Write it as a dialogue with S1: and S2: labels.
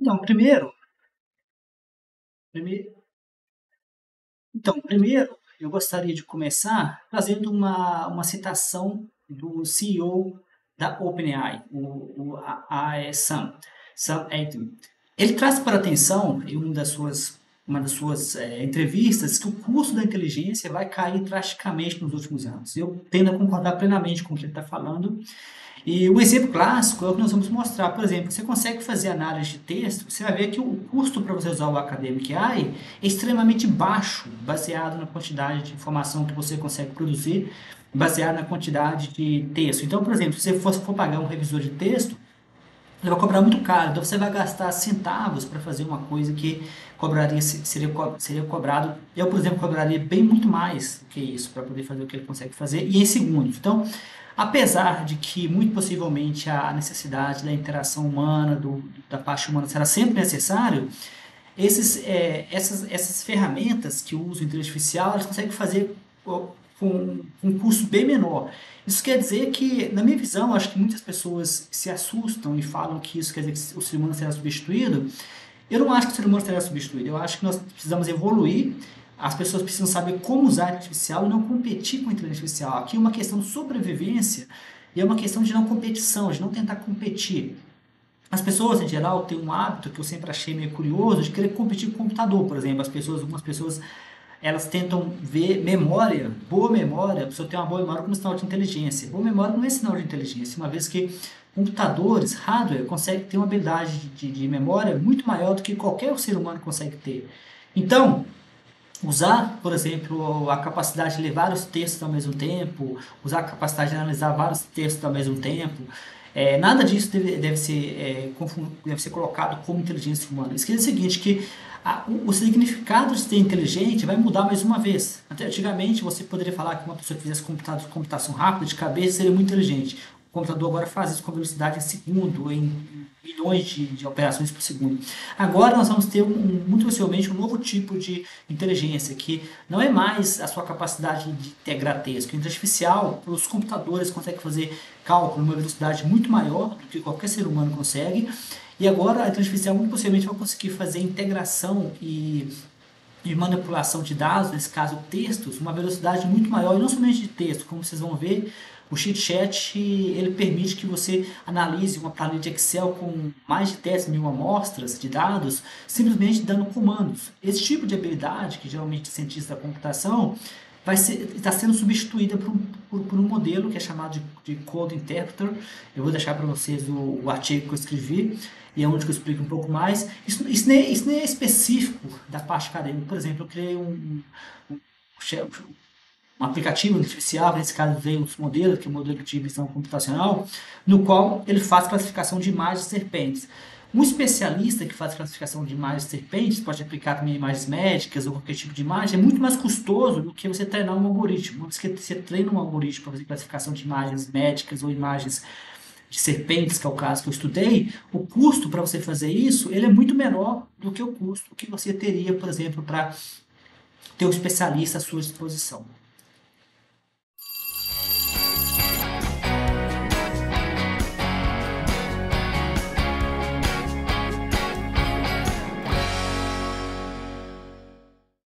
S1: Então, primeiro, primeiro, então, primeiro, eu gostaria de começar fazendo uma, uma citação do CEO da OpenAI, o, o a, a, Sam, Sam Altman. Ele traz para atenção, em uma das suas uma das suas é, entrevistas que o custo da inteligência vai cair drasticamente nos últimos anos. Eu tendo a concordar plenamente com o que ele está falando. E um exemplo clássico é o que nós vamos mostrar. Por exemplo, você consegue fazer análise de texto, você vai ver que o custo para você usar o Academic AI é extremamente baixo, baseado na quantidade de informação que você consegue produzir, baseado na quantidade de texto. Então, por exemplo, se você for, pagar um revisor de texto, ele vai cobrar muito caro. Então, você vai gastar centavos para fazer uma coisa que cobraria seria, seria cobrado, eu, por exemplo, cobraria bem muito mais do que isso para poder fazer o que ele consegue fazer e em segundos. Então, apesar de que muito possivelmente a necessidade da interação humana, do, da parte humana será sempre necessário, esses, é, essas, essas ferramentas que usam inteligência artificial, elas conseguem fazer com um custo bem menor. Isso quer dizer que, na minha visão, acho que muitas pessoas se assustam e falam que isso quer dizer que o ser humano será substituído. Eu não acho que o ser humano será substituído. Eu acho que nós precisamos evoluir. As pessoas precisam saber como usar a artificial e não competir com a inteligência artificial. Aqui é uma questão de sobrevivência e é uma questão de não competição, de não tentar competir. As pessoas, em geral, têm um hábito que eu sempre achei meio curioso de querer competir com o computador, por exemplo. As pessoas, algumas pessoas, elas tentam ver memória, boa memória, a pessoa tem uma boa memória como sinal de inteligência. Boa memória não é sinal de inteligência, uma vez que computadores, hardware, consegue ter uma habilidade de, de, memória muito maior do que qualquer ser humano consegue ter. Então, usar, por exemplo, a capacidade de ler vários textos ao mesmo tempo, usar a capacidade de analisar vários textos ao mesmo tempo, é, nada disso deve, deve, ser, é, deve ser colocado como inteligência humana. Dizer o seguinte, que a, o, o, significado de ser inteligente vai mudar mais uma vez. Antigamente, você poderia falar que uma pessoa que fizesse computação rápida de cabeça seria muito inteligente. Computador agora faz isso com velocidade em segundo, em milhões de, de operações por segundo. Agora nós vamos ter um, muito possivelmente um novo tipo de inteligência, que não é mais a sua capacidade de integrar texto. A inteligência artificial, os computadores conseguem fazer cálculo numa velocidade muito maior do que qualquer ser humano consegue. E agora a inteligência artificial muito possivelmente vai conseguir fazer integração e de manipulação de dados, nesse caso textos, uma velocidade muito maior, e não somente de texto, como vocês vão ver, o Chat ele permite que você analise uma planilha de Excel com mais de 10 mil amostras de dados, simplesmente dando comandos. Esse tipo de habilidade, que geralmente cientista da computação, vai está sendo substituída por um, por, por, um modelo que é chamado de, de Code Interpreter. Eu vou deixar para vocês o, o, artigo que eu escrevi e é onde eu explico um pouco mais. Isso, isso, nem, isso nem é específico da parte acadêmica. Por exemplo, eu criei um, um, um um aplicativo artificial, nesse caso veio os modelos, que é o modelo de visão computacional, no qual ele faz classificação de imagens de serpentes. Um especialista que faz classificação de imagens de serpentes, pode aplicar também imagens médicas ou qualquer tipo de imagem, é muito mais custoso do que você treinar um algoritmo. Uma vez que você treina um algoritmo para fazer classificação de imagens médicas ou imagens de serpentes, que é o caso que eu estudei, o custo para você fazer isso ele é muito menor do que o custo que você teria, por exemplo, para ter um especialista à sua disposição.